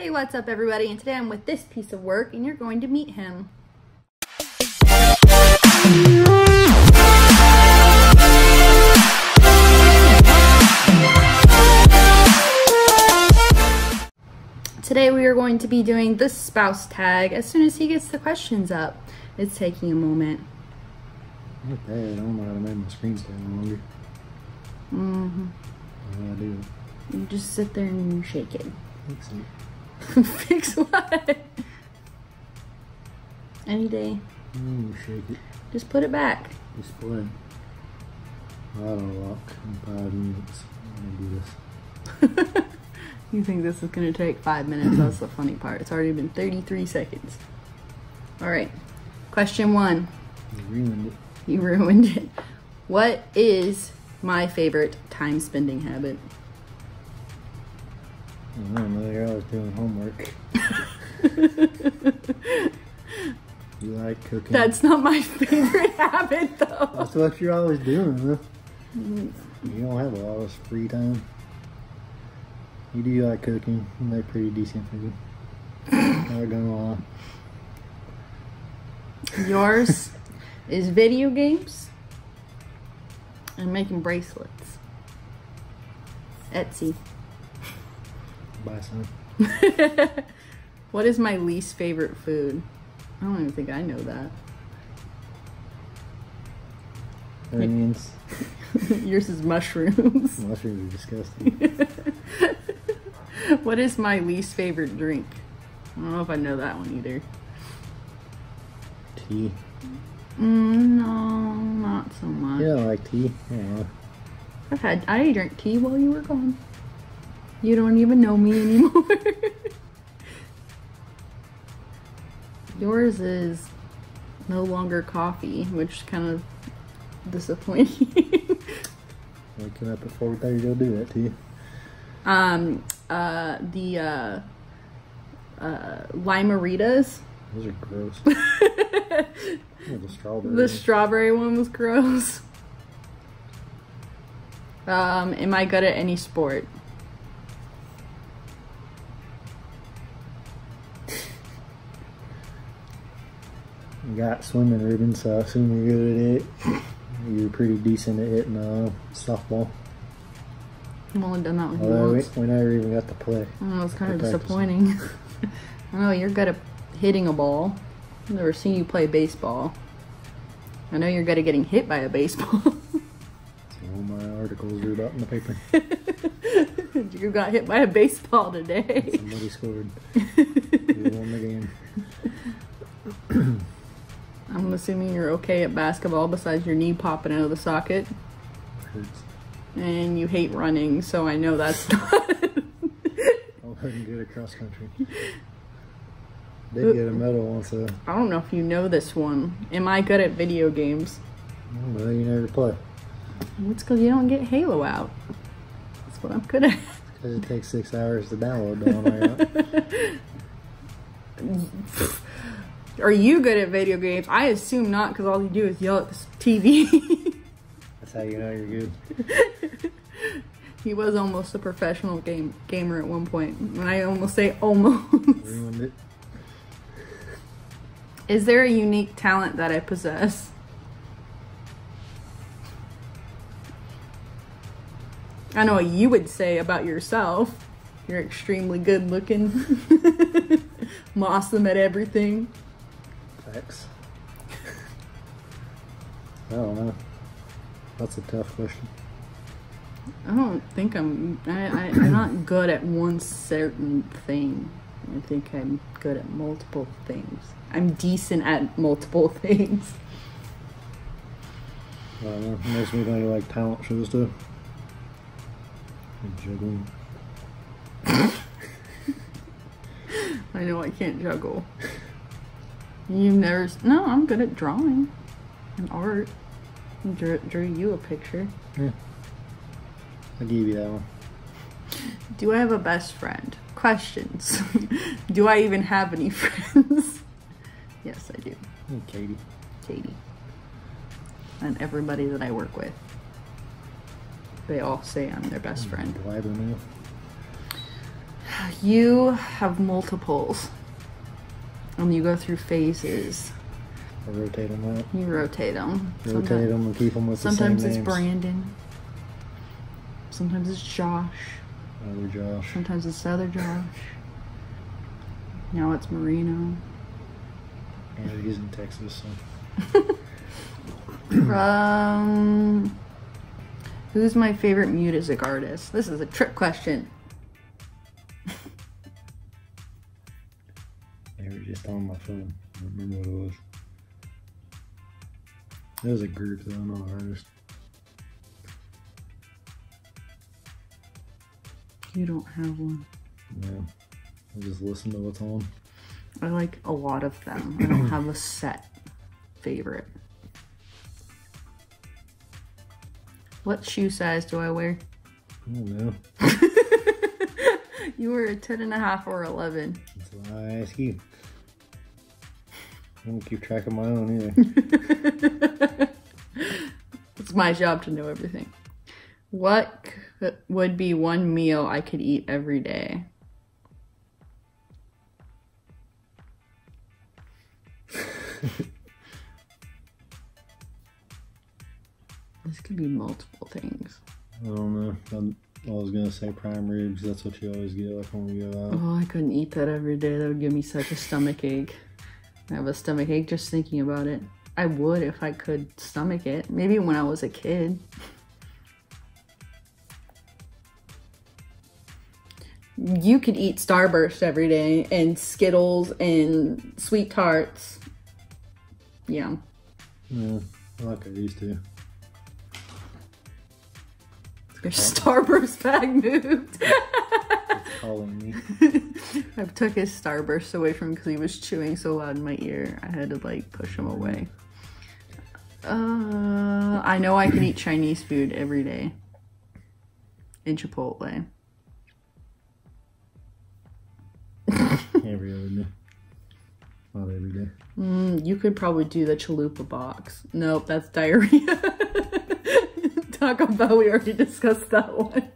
Hey, what's up everybody? And today I'm with this piece of work and you're going to meet him. Today we are going to be doing the spouse tag as soon as he gets the questions up. It's taking a moment. Not bad. I don't know how to make my screen stay longer. Mm-hmm. I do? You just sit there and you shake it. It. Fix what? Any day. Mm, shake it. Just put it back. Display. Auto lock in five minutes. I'm gonna do this. You think this is gonna take five minutes? That's the funny part. It's already been 33 seconds. All right. Question one. You ruined it. You ruined it. What is my favorite time spending habit? I don't know. You're always doing homework. you like cooking? That's not my favorite habit though. That's what you're always doing, huh? You don't have a lot of free time. You do like cooking. You make pretty decent food. Not gonna lie. Yours is video games and making bracelets. Etsy. Buy some. what is my least favorite food? I don't even think I know that. Onions. Yours is mushrooms. Mushrooms are disgusting. what is my least favorite drink? I don't know if I know that one either. Tea. Mm, no, not so much. Yeah, I like tea. Yeah. I've had I drank tea while you were gone. You don't even know me anymore. Yours is no longer coffee, which is kind of disappointing. Waking up at 4.30 to do that to you. um, uh, the uh, uh, Lime-A-Ritas. Those are gross. oh, the strawberry. The strawberry one was gross. Um, am I good at any sport? Got swimming ribbons, so I assume you're good at it. You're pretty decent at hitting uh, softball. I've only done that one Although we, once. we never even got to play. Oh, it's kind of disappointing. I know you're good at hitting a ball. I've never seen you play baseball. I know you're good at getting hit by a baseball. All my articles are about in the paper. you got hit by a baseball today. Somebody scored. We won the game. I'm assuming you're okay at basketball besides your knee popping out of the socket. Hurts. And you hate running, so I know that's not. Oh, I wasn't good at cross country. Did get a medal once, though. I don't know if you know this one. Am I good at video games? Mm, well, you never play. It's because you don't get Halo out. That's what I'm good at. Because it takes six hours to download the one I got. Are you good at video games? I assume not, because all you do is yell at the TV. That's how you know you're good. he was almost a professional game gamer at one point. And I almost say almost. Ruined it. Is there a unique talent that I possess? I know what you would say about yourself. You're extremely good looking. I'm awesome at everything. Facts. I don't know. That's a tough question. I don't think I'm. I, I, I'm not good at one certain thing. I think I'm good at multiple things. I'm decent at multiple things. I don't know. It makes me think of like talent shows too. And juggling. I know I can't juggle. You've never. No, I'm good at drawing and art. I Drew, drew you a picture. Yeah. I'll give you that one. Do I have a best friend? Questions. do I even have any friends? yes, I do. Hey, Katie. Katie. And everybody that I work with. They all say I'm their best mm, friend. Blabbermouth. you have multiples. And you go through phases. I rotate them out. You rotate them. Rotate them and keep them with Sometimes the it's same names. Sometimes it's Brandon. Sometimes it's Josh. Other Josh. Sometimes it's the other Josh. Now it's Marino. And he's in Texas, so. Um, who's my favorite music artist? This is a trick question. Just on my phone. I don't remember what it was. It was a group though, not an artist. You don't have one. Yeah. I just listen to what's on. I like a lot of them. I don't have a set favorite. What shoe size do I wear? I don't know. You were a 10 and a half or 11. That's why I ask you. I don't keep track of my own either. It's my job to know everything. What c- would be one meal I could eat every day? this could be multiple things. I don't know. I'm, I was gonna say prime ribs. That's what you always get like when we go out. Oh, I couldn't eat that every day. That would give me such a stomach ache. I have a stomach ache just thinking about it. I would if I could stomach it. Maybe when I was a kid. You could eat Starburst every day and Skittles and sweet tarts. Yeah. Yeah, like I used to. Your Starburst bag moved. It's calling me. I took his Starburst away from him because he was chewing so loud in my ear. I had to like push him away. Uh, I know I can eat Chinese food every day. In Chipotle. Every other day. Not every day. Mm, you could probably do the chalupa box. Nope, that's diarrhea. Taco Bell, we already discussed that one.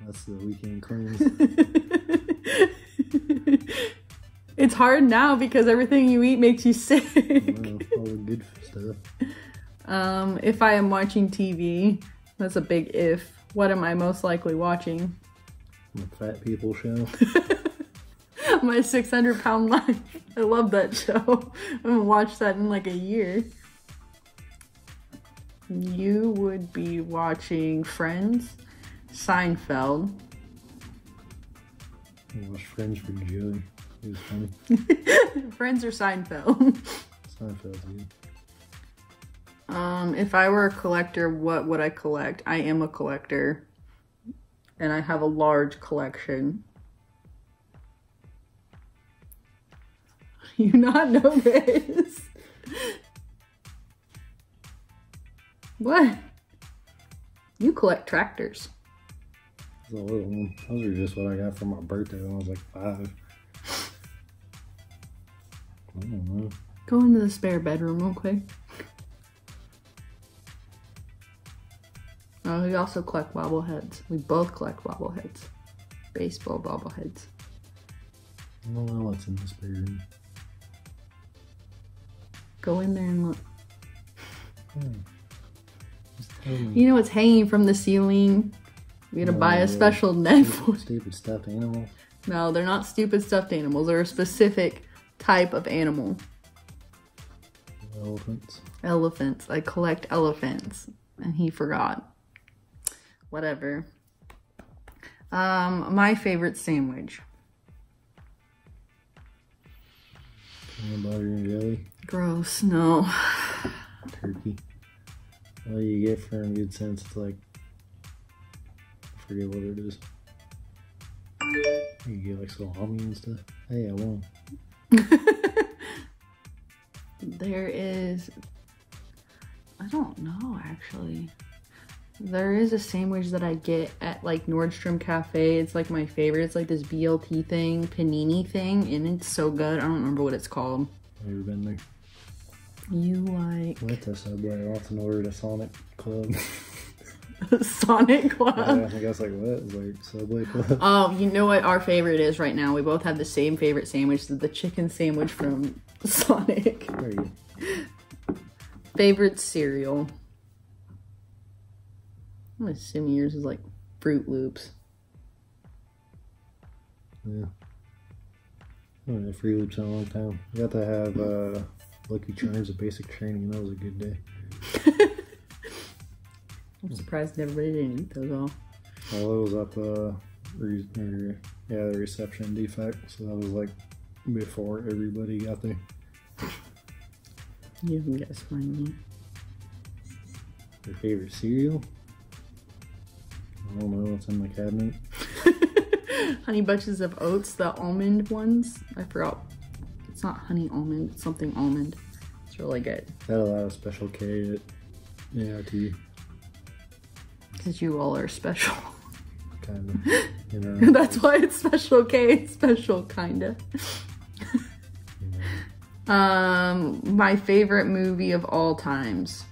That's the weekend cleans. it's hard now because everything you eat makes you sick. well, all the good stuff. Um, if I am watching TV, that's a big if. What am I most likely watching? The fat people show. My 600 pound life. I love that show. I haven't watched that in like a year. You would be watching Friends, Seinfeld. I watched Friends for Joey. It was funny. Friends or Seinfeld? Seinfeld's good. Um, if I were a collector, what would I collect? I am a collector, and I have a large collection. You not know this? What? You collect tractors. It's a little one. Those are just what I got for my birthday when I was like five. I don't know. Go into the spare bedroom real quick. Oh, we also collect bobbleheads. We both collect bobbleheads. Baseball bobbleheads. I don't know what's in this bedroom. Go in there and look. Hmm. Me. You know what's hanging from the ceiling? We gotta buy Oh, a special net for Stupid stuffed animals. No, they're not stupid stuffed animals. They're a specific type of animal. Elephants. Elephants. I collect elephants. And he forgot. Whatever. Um, my favorite sandwich. Peanut butter and jelly. Gross. No. Turkey. All you get from Goodcents, it's like I forget what it is. You get like salami and stuff. Hey, I won. There is. I don't know actually. There is a sandwich that I get at like Nordstrom Cafe. It's like my favorite. It's like this BLT thing, panini thing, and it's so good. I don't remember what it's called. Have you ever been there? You like Went to Subway. I often ordered a Sonic Club. Sonic Yeah, Club. I think I was like, what? It's like Subway Club. Oh, you know what our favorite is right now? We both have the same favorite sandwich, the chicken sandwich from Sonic. Favorite cereal. I'm assuming yours is like Froot Loops. Yeah. I haven't had Free Loops in a long time. I got to have uh, Lucky Charms of basic training, and that was a good day. I'm surprised everybody didn't eat those all. Well, it was up, uh, re- yeah, the reception defect, so that was like before everybody got there. You can guess mine. Your favorite cereal? I don't know what's in my cabinet. honey bunches of oats, the almond ones. I forgot. It's not honey almond, it's something almond. It's really good. Had a lot of Special K at AIT, Because you all are special. kind of. You know, That's why it's special K, it's special kinda. Um, my favorite movie of all times.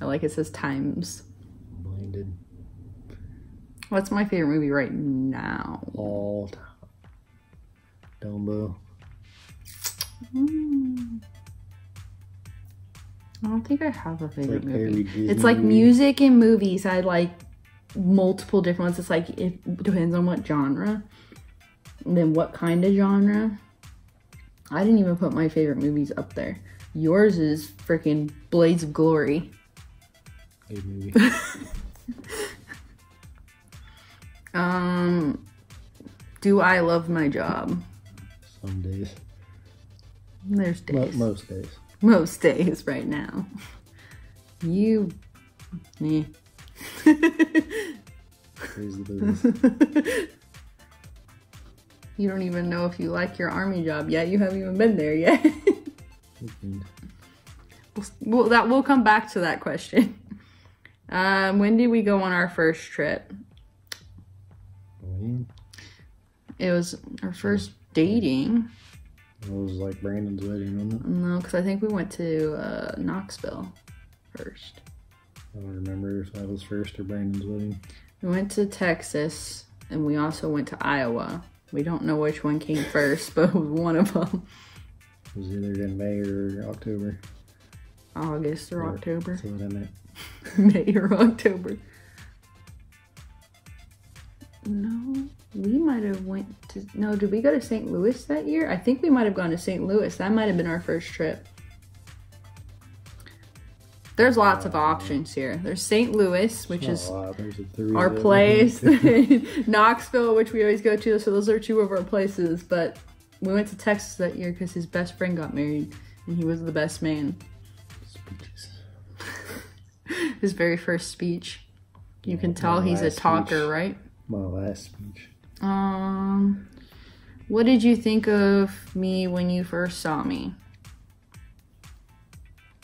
I like it says times. blinded What's my favorite movie right now? all time. Dumbo. Hmm. I don't think I have a favorite like movie. It's like music and movies. I like multiple different ones. It's like it depends on what genre, then what kind of genre. I didn't even put my favorite movies up there. Yours is freaking Blades of Glory. Good movie. Um, do I love my job? Some days. There's Mo- days. most days. Most days right now. You, me. The business. You don't even know if you like your army job yet. You haven't even been there yet. Well, that we'll come back to that question. Um, when did we go on our first trip? When? It was our first dating. It was like Brandon's wedding, wasn't it? No, because I think we went to uh, Knoxville first. I don't remember if that was first or Brandon's wedding. We went to Texas, and we also went to Iowa. We don't know which one came first, but it was one of them. It was either in May or October. August or October. So what I meant. May or October. No, we might have went to. No, did we go to St. Louis that year? I think we might have gone to St. Louis. That might have been our first trip. There's lots of options here. There's St. Louis, which is a lot. There's a three our place. Knoxville, which we always go to. So those are two of our places. But we went to Texas that year because his best friend got married, and he was the best man. Speeches. His very first speech. You can tell he's a talker, speech. right? My last speech. Um, what did you think of me when you first saw me?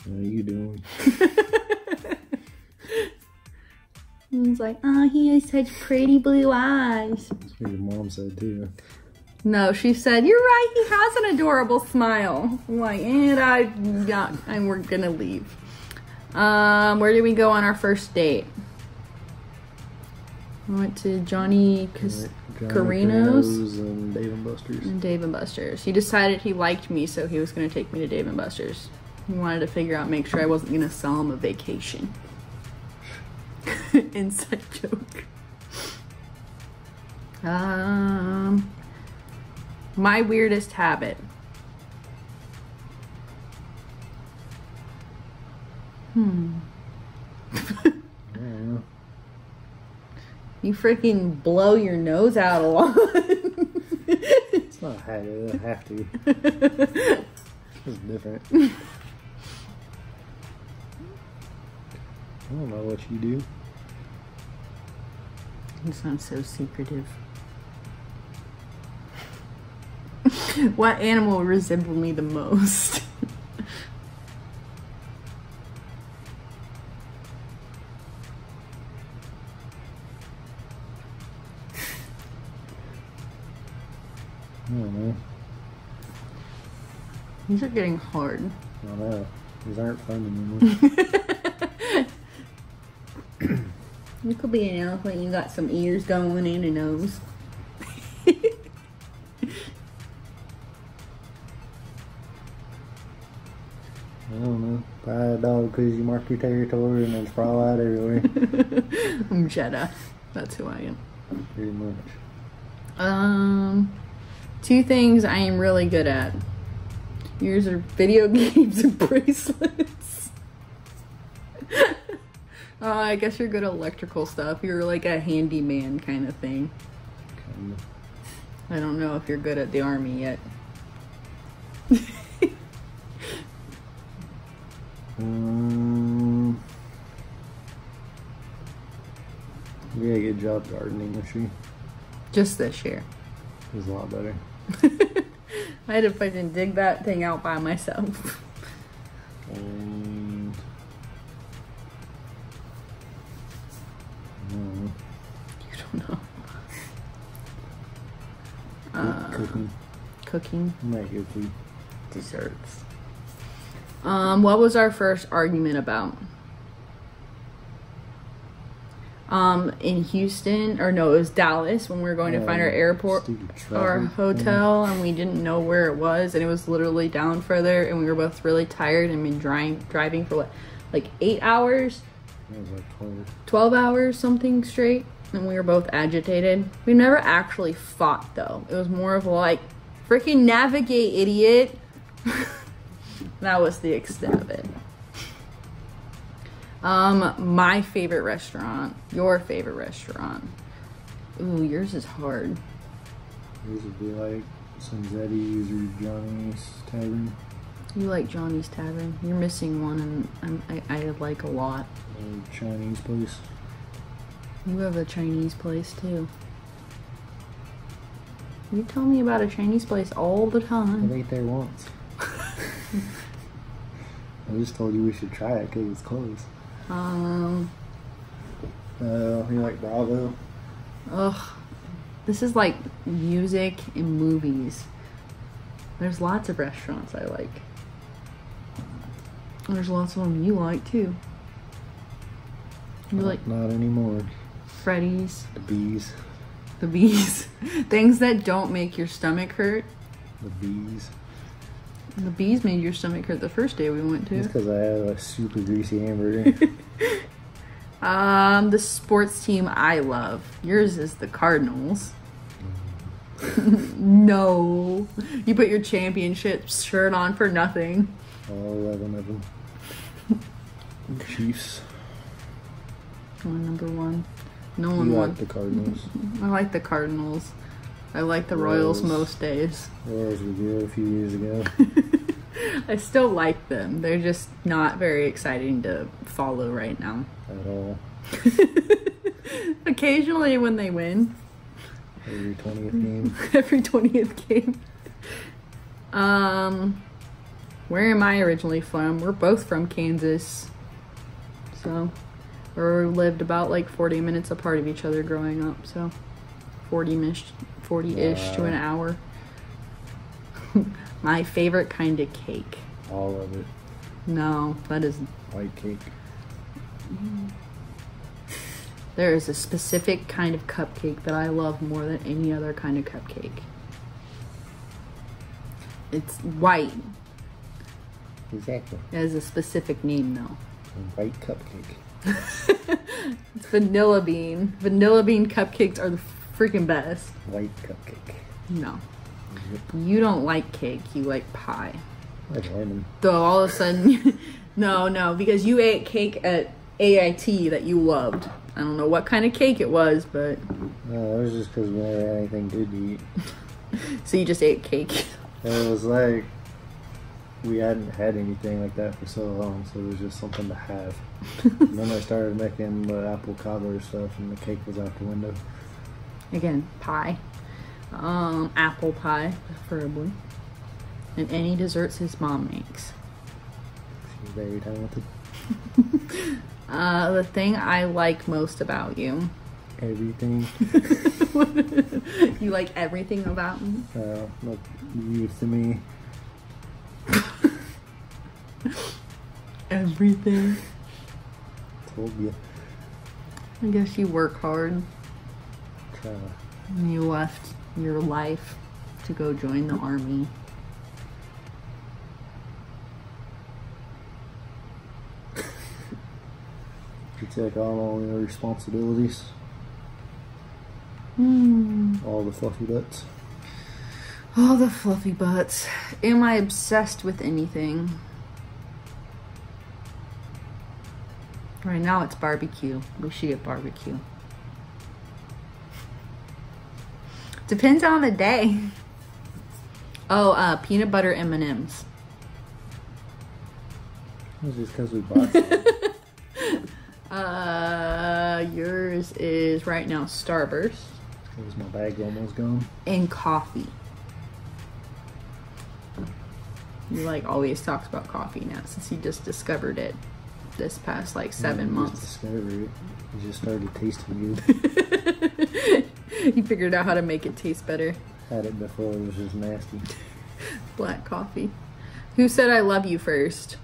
How you doing? He's like, oh, he has such pretty blue eyes. That's what your mom said too. No, she said, you're right, he has an adorable smile. I'm like, and I, yeah, and we're gonna leave. Um, where did we go on our first date? We went to Johnny Cas- Johnny Carino's Carino's and Dave and Buster's. and Dave and Buster's. He decided he liked me, so he was gonna take me to Dave and Buster's. He wanted to figure out, make sure I wasn't gonna sell him a vacation. Inside joke. Um, my weirdest habit. Hmm. You freaking blow your nose out a lot. It's not a habit. I don't have to. It's different. I don't know what you do. You sound so secretive. what animal resembled me the most? I don't know. These are getting hard. I know. These aren't fun anymore. You could be an elephant. You got some ears going in and a nose. I don't know. Buy a dog because you mark your territory and then sprawl out everywhere. I'm Jeddah. That's who I am. Pretty much. Um, two things I am really good at. Yours are video games and bracelets. Uh, I guess you're good at electrical stuff. You're like a handyman kind of thing. Kinda. I don't know if you're good at the army yet. Um, yeah, good job gardening this year. Just this year. It was a lot better. I had to fucking dig that thing out by myself. good food. desserts. Um, what was our first argument about? Um, in Houston, or no, it was Dallas when we were going to find our Um, airport traffic. hotel, and we didn't know where it was, and it was literally down further, and we were both really tired and been driving driving for what, like eight hours, It was like 12 hours, something straight, and we were both agitated. We never actually fought though. It was more of like, freaking navigate, idiot. that was the extent of it. Um, my favorite restaurant, your favorite restaurant. Ooh, yours is hard. These would be like Sunzetti's or Johnny's Tavern. You like Johnny's Tavern. You're missing one, and I'm, I, I like a lot. or Chinese place. You have a Chinese place too. You tell me about a Chinese place all the time. I ate there once. I just told you we should try it because it's closed. Um, Uh, you like Bravo? ugh. This is like music and movies. There's lots of restaurants I like. There's lots of them you like too. You like Not anymore. Freddy's, The bees. The bees, things that don't make your stomach hurt. The bees. The bees made your stomach hurt the first day we went to. It's because I had a super greasy hamburger. Um, the sports team I love. Yours is the Cardinals. no, you put your championship shirt on for nothing. All 11 of them. Chiefs. One number one. No You one won. like the Cardinals. I like the Cardinals. I like the Royals Royals. most days. Royals were good a few years ago. I still like them. They're just not very exciting to follow right now. At all. Occasionally when they win, Every 20th game. every 20th game. Um, where am I originally from? We're both from Kansas. So, we lived about like 40 minutes apart of each other growing up. So, 40-ish, 40-ish to an hour. My favorite kind of cake. All of it. No, that is White cake. there is a specific kind of cupcake that I love more than any other kind of cupcake. It's white. Exactly. It has a specific name though. A white cupcake. It's vanilla bean. Vanilla bean cupcakes are the freaking best. White cupcake. No. You don't like cake, you like pie. I like lemon. Though all of a sudden, no, no, because you ate cake at AIT that you loved. I don't know what kind of cake it was, but No, that was just because we never had anything good to eat. so you just ate cake. And it was like we hadn't had anything like that for so long, so it was just something to have. and then I started making the apple cobbler stuff, and the cake was out the window. Again, pie. Um, apple pie, preferably. And any desserts his mom makes. She's very talented. Uh, the thing I like most about you. Everything. you like everything about me? Uh, look, you to me. Everything. Told you. I guess you work hard. Try. and You left your life to go join the army. You take on all your responsibilities, Hmm. all the fluffy bits. All the fluffy butts. Am I obsessed with anything? Right now it's barbecue. We should get barbecue. Depends on the day. Oh, uh, peanut butter M and M's. It's just because we bought. Uh, yours is right now Starburst Because my bag almost gone. and coffee. You like always talks about coffee now since he just discovered it this past like seven You months. Discovered it. You just started tasting good. he figured out how to make it taste better. Had it before, it was just nasty. Black coffee. Who said I love you first?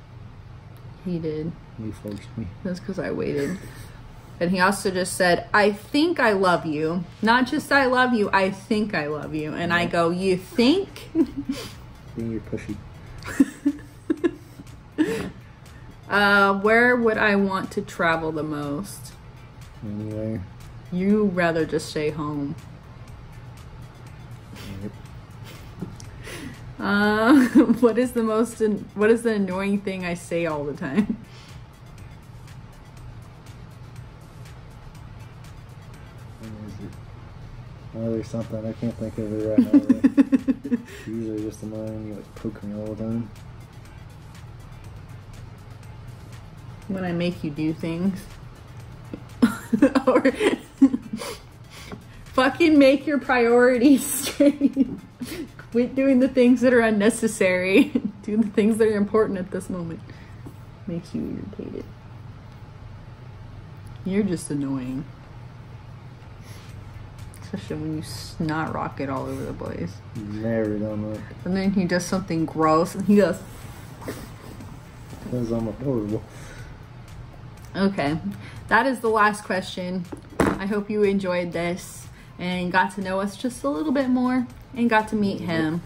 He did. You forced me. That's because I waited. And he also just said, I think I love you. Not just I love you, I think I love you. And I go, You think? Being your pushy. uh, where would I want to travel the most? Anyway. You rather just stay home. Yep. Uh, what is the most, what is the annoying thing I say all the time? What is it? Oh, there's something. I can't think of it right now. though. Usually just annoying. You like poke me all the time. when I make you do things. or fucking make your priorities straight. Quit doing the things that are unnecessary. do the things that are important at this moment. Makes you irritated. You're just annoying. Especially when you snot rocket all over the place. Never done that. And then he does something gross and he goes, Because I'm adorable. Okay, that is the last question. I hope you enjoyed this and got to know us just a little bit more and got to meet him.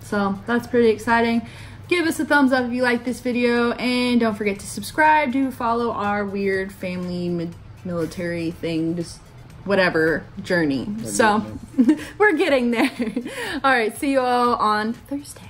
So that's pretty exciting. Give us a thumbs up if you like this video and don't forget to subscribe to follow our weird family mi- military thing, just whatever journey. So we're getting there. All right, see you all on Thursday.